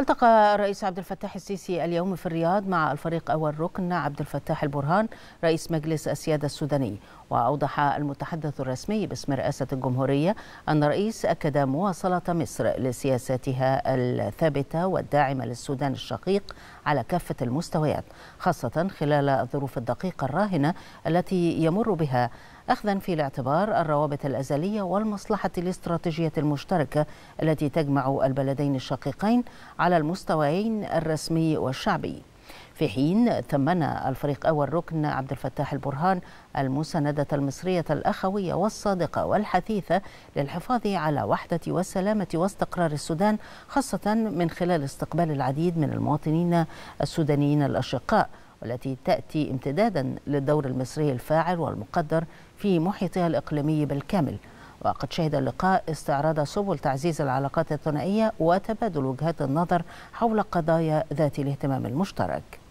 التقى الرئيس عبد الفتاح السيسي اليوم في الرياض مع الفريق أول ركن عبد الفتاح البرهان رئيس مجلس السيادة السوداني. وأوضح المتحدث الرسمي باسم رئاسة الجمهورية أن الرئيس أكد مواصلة مصر لسياساتها الثابتة والداعمة للسودان الشقيق على كافة المستويات خاصة خلال الظروف الدقيقة الراهنة التي يمر بها أخذا في الاعتبار الروابط الأزلية والمصلحة الاستراتيجية المشتركة التي تجمع البلدين الشقيقين على المستويين الرسمي والشعبي. في حين ثمن الفريق أول ركن عبد الفتاح البرهان المساندة المصرية الأخوية والصادقة والحثيثة للحفاظ على وحدة والسلامة واستقرار السودان خاصة من خلال استقبال العديد من المواطنين السودانيين الأشقاء. والتي تأتي امتدادا للدور المصري الفاعل والمقدر في محيطها الإقليمي بالكامل. وقد شهد اللقاء استعراض سبل تعزيز العلاقات الثنائية وتبادل وجهات النظر حول قضايا ذات الاهتمام المشترك.